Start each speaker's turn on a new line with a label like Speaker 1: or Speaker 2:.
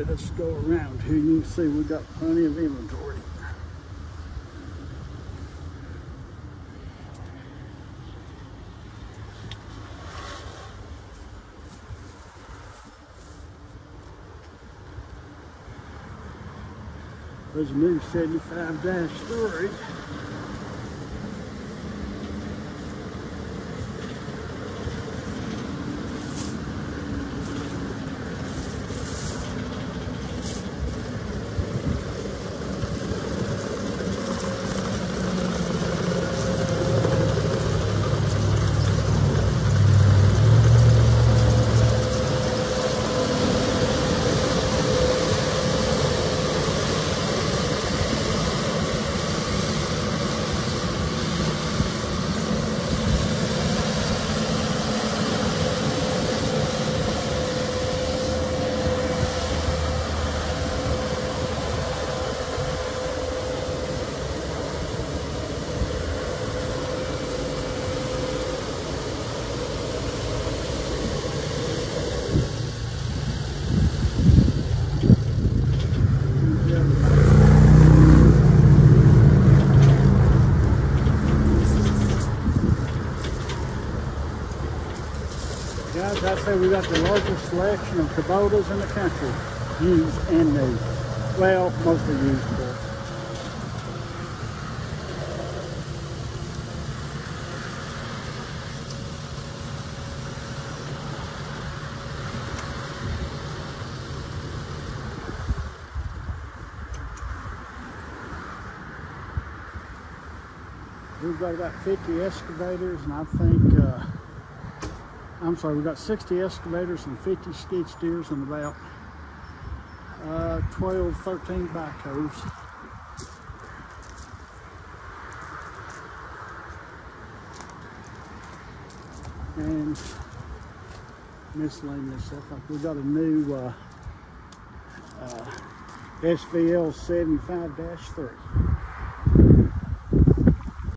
Speaker 1: let us go around here. You can see we've got plenty of inventory. There's a new 75-3. Guys, I'd say we got the largest selection of Kubotas in the country, used and new. Well, mostly used, but We've got about 50 excavators and I think, uh, I'm sorry, we've got 60 excavators and 50 skid steers and about uh, 12, 13 backhoes. And miscellaneous stuff. Like we got a new uh, uh, SVL 75-3.